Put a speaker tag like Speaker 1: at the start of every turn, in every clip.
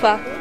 Speaker 1: Alpha.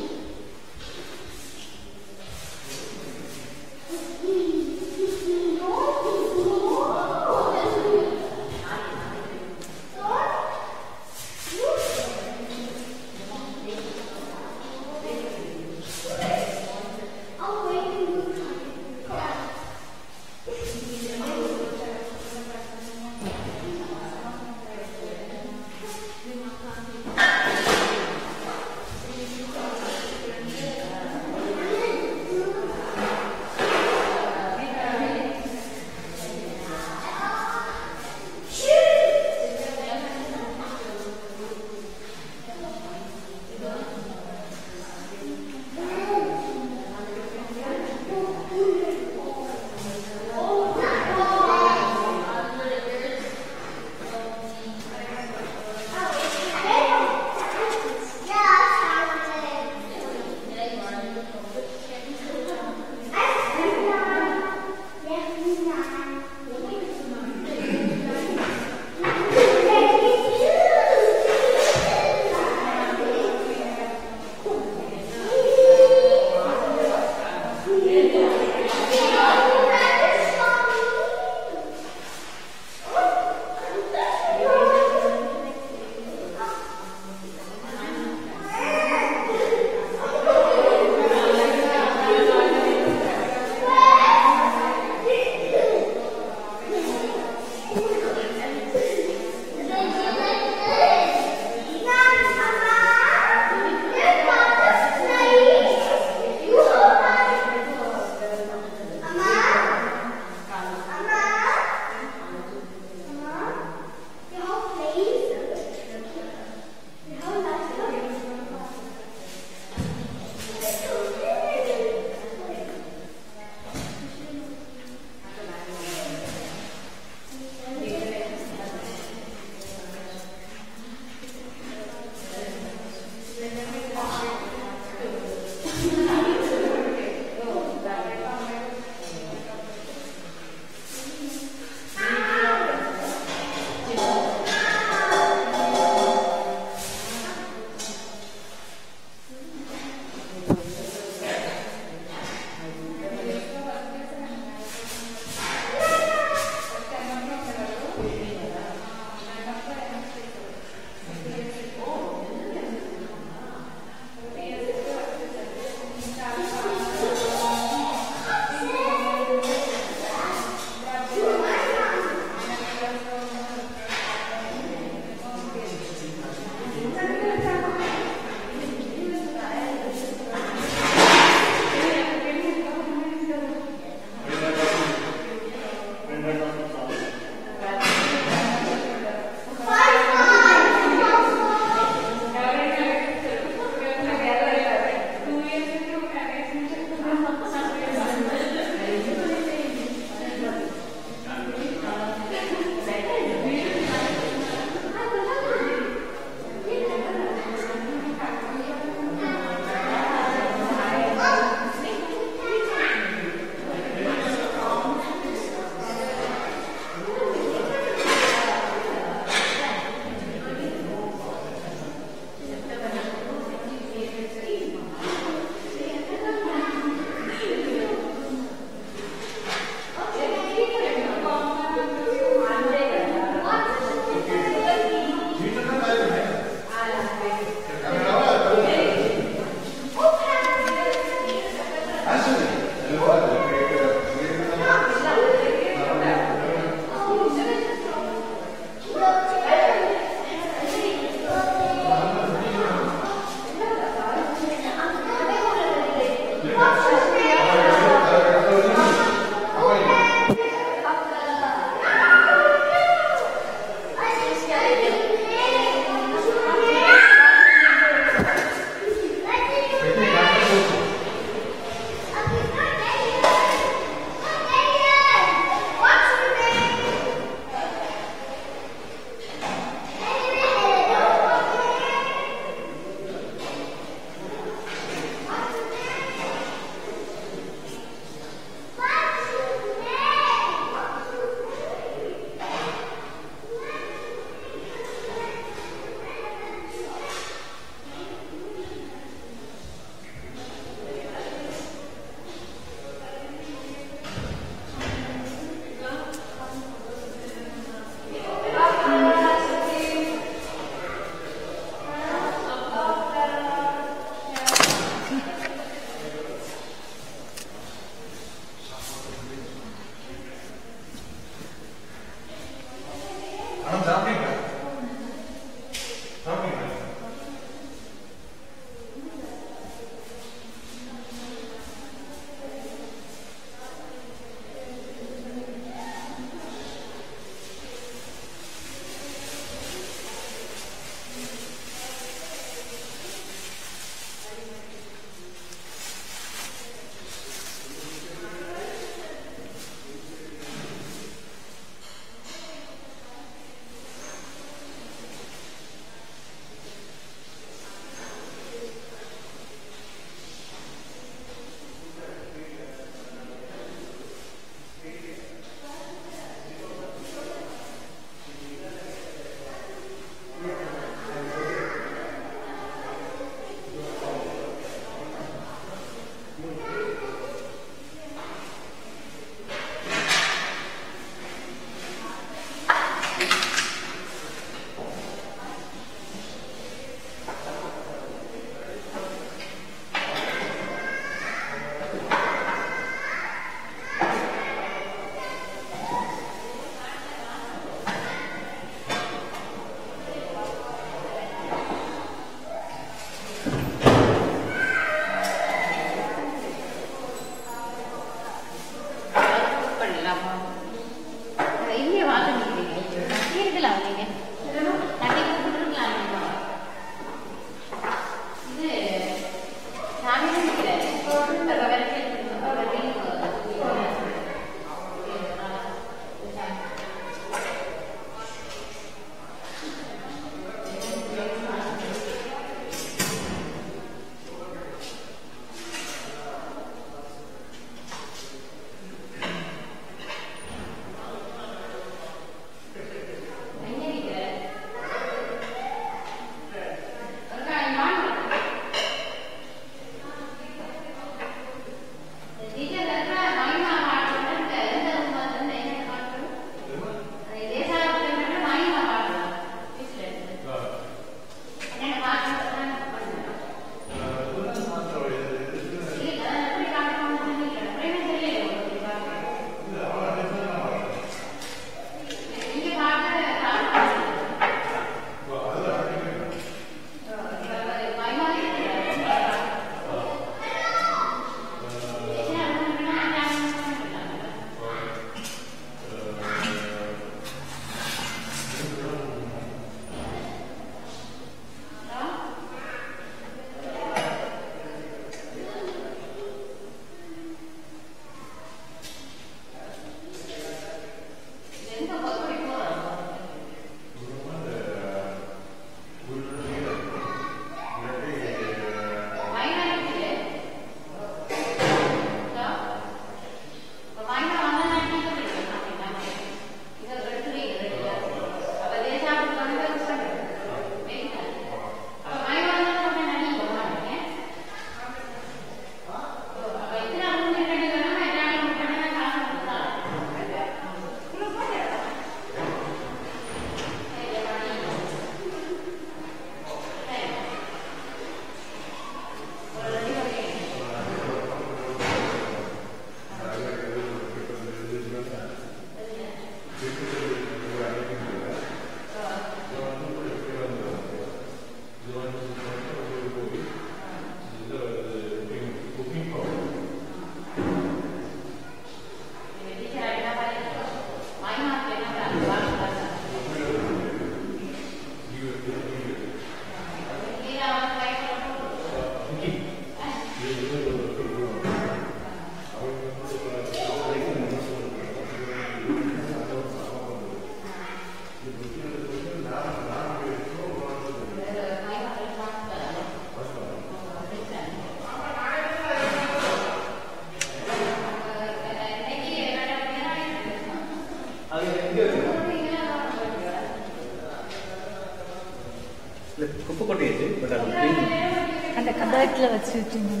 Speaker 2: That's 15.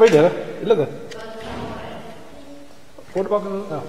Speaker 2: போயிட்டு இல்லைங்க போட்டு பார்க்கணும்.